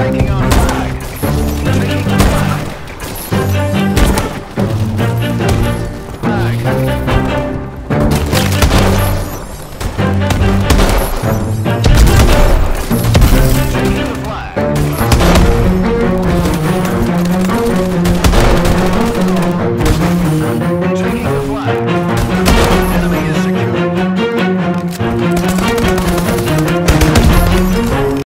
taking